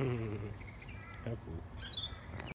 Hum. é cool.